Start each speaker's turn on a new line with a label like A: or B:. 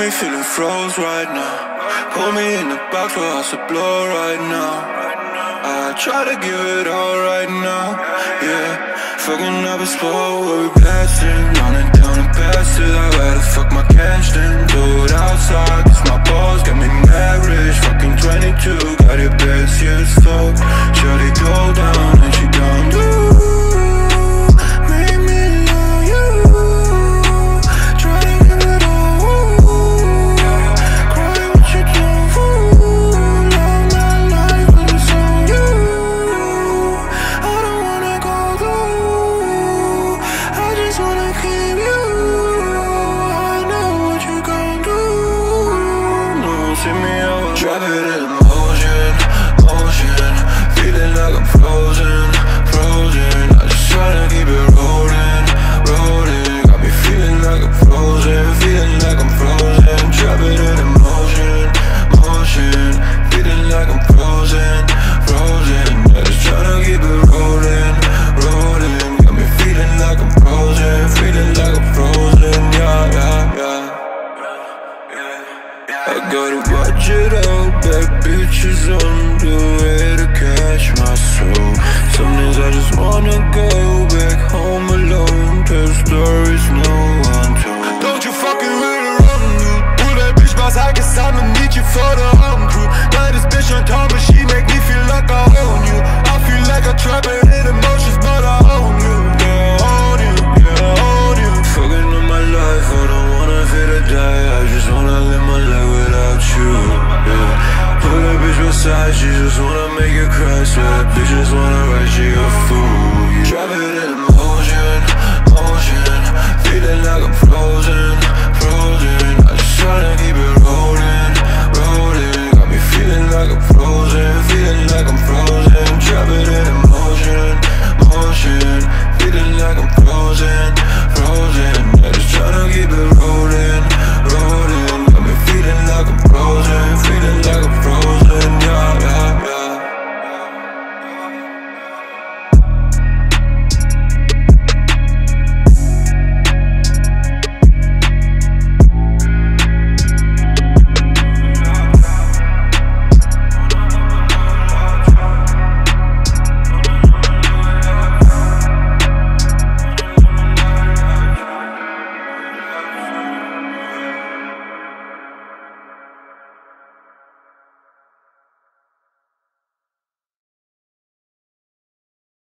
A: me feeling froze right now. Hold me in the back for us to blow right now. I try to give it all right now, yeah. Fucking up is what we passing. Drop it in gotta watch it out. Bad bitches on the way to catch my soul. Sometimes I just wanna go back home alone. Tell stories no one told. Don't you fucking really run, you pull that bitch by I guess I'ma need you for the side, she just wanna make you cry So that bitch just wanna write you a fool yeah. Drive it in motion, motion. Feeling like I'm frozen, frozen. I just tryna keep it rolling, rolling. Got me feeling like I'm frozen, feeling like I'm frozen.